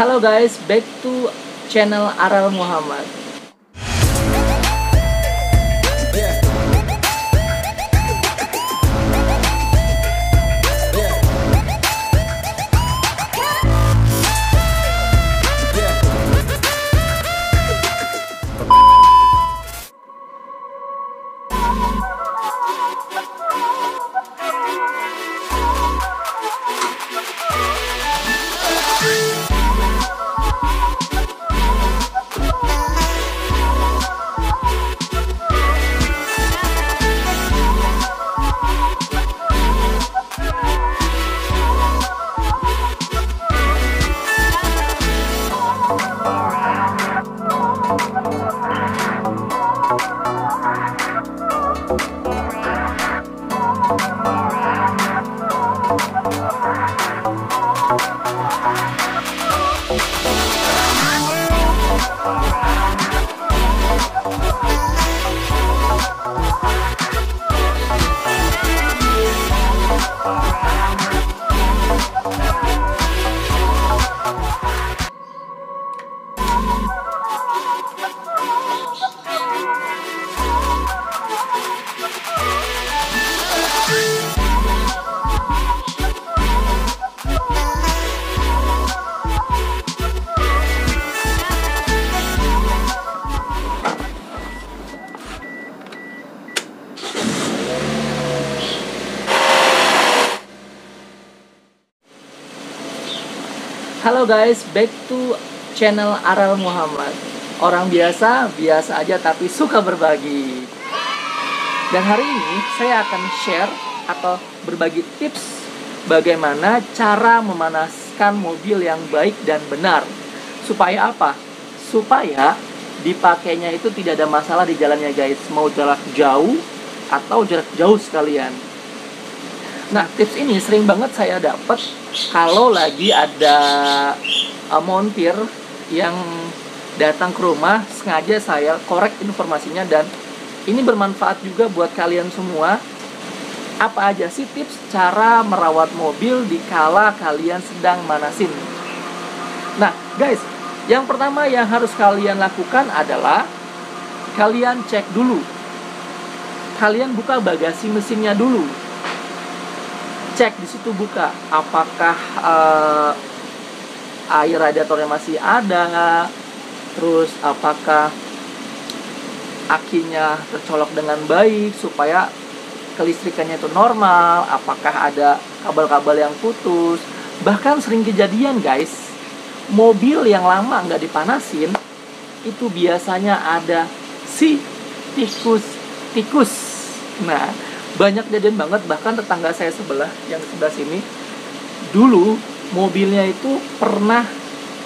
Halo guys, back to channel Aral Muhammad. around. Halo guys, back to channel Aral Muhammad. Orang biasa, biasa aja tapi suka berbagi. Dan hari ini saya akan share atau berbagi tips bagaimana cara memanaskan mobil yang baik dan benar. Supaya apa? Supaya dipakainya itu tidak ada masalah di jalannya guys. Mau jarak jauh atau jarak jauh sekalian. Nah, tips ini sering banget saya dapat kalau lagi ada uh, montir yang datang ke rumah, sengaja saya korek informasinya dan ini bermanfaat juga buat kalian semua. Apa aja sih tips cara merawat mobil di kala kalian sedang manasin? Nah, guys, yang pertama yang harus kalian lakukan adalah kalian cek dulu. Kalian buka bagasi mesinnya dulu cek di situ buka apakah uh, air radiatornya masih ada terus apakah akinya tercolok dengan baik supaya kelistrikannya itu normal? Apakah ada kabel-kabel yang putus? Bahkan sering kejadian guys mobil yang lama nggak dipanasin itu biasanya ada si tikus tikus nah banyak kejadian banget bahkan tetangga saya sebelah yang sebelah sini dulu mobilnya itu pernah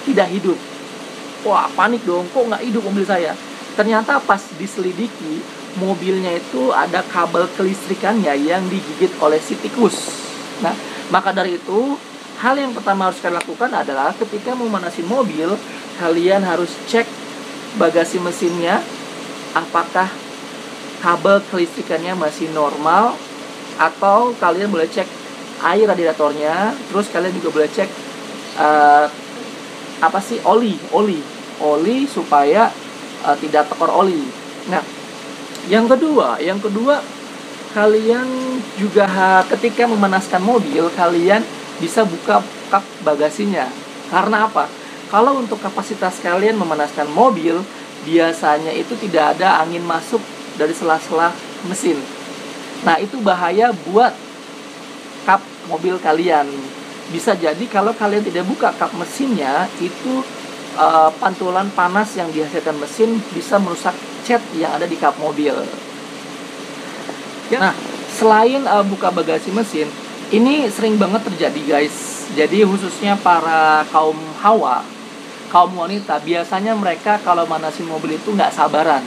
tidak hidup. Wah panik dong kok nggak hidup mobil saya? Ternyata pas diselidiki mobilnya itu ada kabel kelistrikannya yang digigit oleh si tikus. Nah maka dari itu hal yang pertama harus kalian lakukan adalah ketika mau manasin mobil kalian harus cek bagasi mesinnya apakah kabel kelistrikannya masih normal atau kalian boleh cek air radiatornya terus kalian juga boleh cek uh, apa sih oli oli oli supaya uh, tidak tekor oli. Nah yang kedua yang kedua kalian juga ketika memanaskan mobil kalian bisa buka kap bagasinya. Karena apa? Kalau untuk kapasitas kalian memanaskan mobil biasanya itu tidak ada angin masuk dari sela-sela mesin. Nah, itu bahaya buat kap mobil kalian. Bisa jadi kalau kalian tidak buka kap mesinnya, itu uh, pantulan panas yang dihasilkan mesin bisa merusak cat yang ada di kap mobil. Ya. Nah, selain uh, buka bagasi mesin, ini sering banget terjadi guys. Jadi khususnya para kaum hawa, kaum wanita, biasanya mereka kalau manasin mobil itu nggak sabaran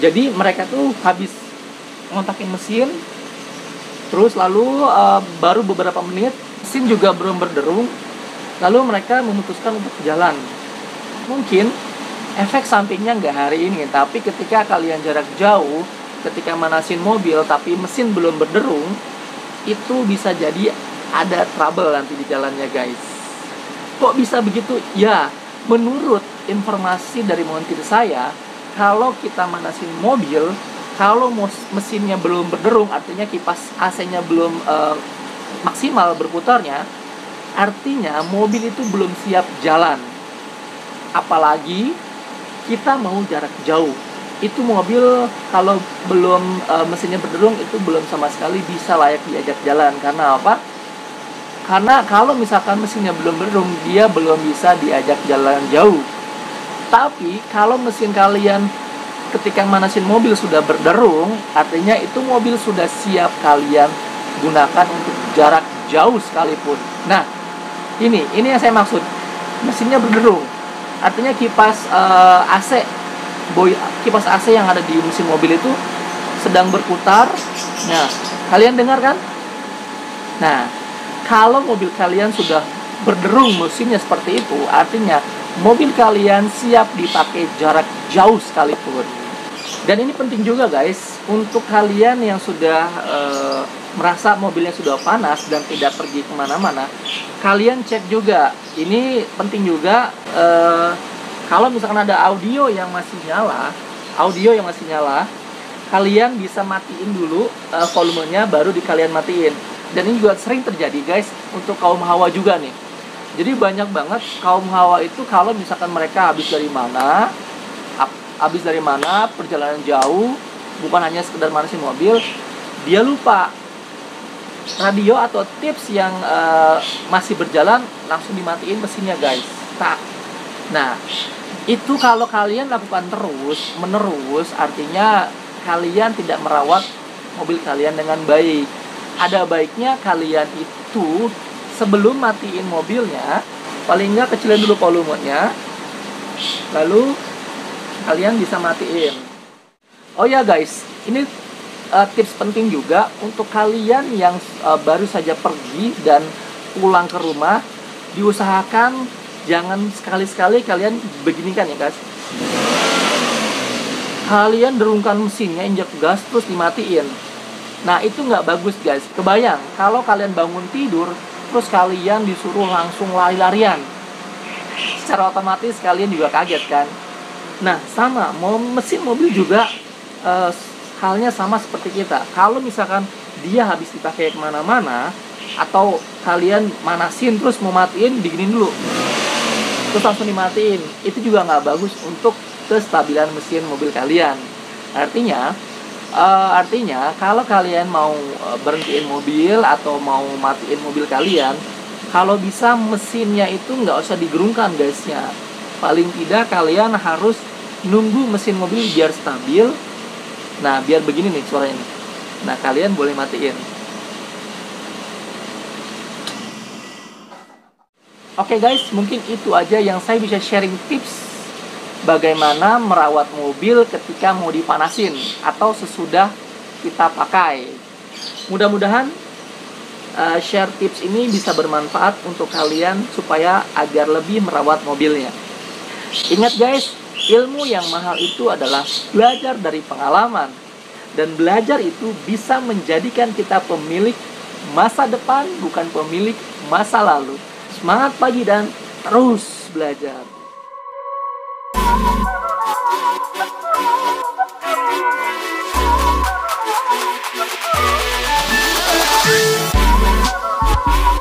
jadi mereka tuh habis ngontakin mesin terus lalu uh, baru beberapa menit mesin juga belum berderung lalu mereka memutuskan untuk jalan mungkin efek sampingnya nggak hari ini tapi ketika kalian jarak jauh ketika manasin mobil tapi mesin belum berderung itu bisa jadi ada trouble nanti di jalannya guys Kok bisa begitu? Ya, menurut informasi dari montir saya, kalau kita manasin mobil, kalau mesinnya belum berderung, artinya kipas AC-nya belum uh, maksimal berputarnya, artinya mobil itu belum siap jalan. Apalagi kita mau jarak jauh. Itu mobil kalau belum uh, mesinnya berderung itu belum sama sekali bisa layak diajak jalan karena apa? Karena kalau misalkan mesinnya belum berung, dia belum bisa diajak jalan jauh. Tapi kalau mesin kalian ketika manasin mobil sudah berderung, artinya itu mobil sudah siap kalian gunakan untuk jarak jauh sekalipun. Nah, ini ini yang saya maksud. Mesinnya berderung. Artinya kipas uh, AC boy kipas AC yang ada di mesin mobil itu sedang berputar. Nah, kalian dengar kan? Nah, kalau mobil kalian sudah berderung mesinnya seperti itu, artinya mobil kalian siap dipakai jarak jauh sekalipun. Dan ini penting juga guys, untuk kalian yang sudah e, merasa mobilnya sudah panas dan tidak pergi ke mana-mana, kalian cek juga. Ini penting juga, e, kalau misalkan ada audio yang masih nyala, audio yang masih nyala, kalian bisa matiin dulu e, volumenya, baru di kalian matiin dan ini juga sering terjadi guys untuk kaum hawa juga nih jadi banyak banget kaum hawa itu kalau misalkan mereka habis dari mana habis dari mana perjalanan jauh bukan hanya sekedar manasin mobil dia lupa radio atau tips yang uh, masih berjalan langsung dimatiin mesinnya guys. Tak. Nah itu kalau kalian lakukan terus menerus artinya kalian tidak merawat mobil kalian dengan baik. Ada baiknya kalian itu sebelum matiin mobilnya paling nggak kecilin dulu volumenya lalu kalian bisa matiin. Oh ya guys ini uh, tips penting juga untuk kalian yang uh, baru saja pergi dan pulang ke rumah diusahakan jangan sekali-sekali kalian begini kan ya guys. Kalian derungkan mesinnya injak gas terus dimatiin. Nah itu nggak bagus guys. Kebayang kalau kalian bangun tidur terus kalian disuruh langsung lari-larian. Secara otomatis kalian juga kaget kan. Nah sama, mesin mobil juga uh, halnya sama seperti kita. Kalau misalkan dia habis dipakai ke mana-mana atau kalian manasin terus mau matiin diginin dulu terus langsung dimatiin itu juga nggak bagus untuk kestabilan mesin mobil kalian artinya uh, artinya kalau kalian mau uh, berhentiin mobil atau mau matiin mobil kalian kalau bisa mesinnya itu nggak usah digerungkan guysnya. Paling tidak kalian harus nunggu mesin mobil biar stabil. Nah biar begini nih suaranya nih. Nah kalian boleh matiin. Oke okay guys, mungkin itu aja yang saya bisa sharing tips bagaimana merawat mobil ketika mau dipanasin atau sesudah kita pakai. Mudah-mudahan uh, share tips ini bisa bermanfaat untuk kalian supaya agar lebih merawat mobilnya. Ingat guys, ilmu yang mahal itu adalah belajar dari pengalaman dan belajar itu bisa menjadikan kita pemilik masa depan bukan pemilik masa lalu. Semangat pagi dan terus belajar. Thank you.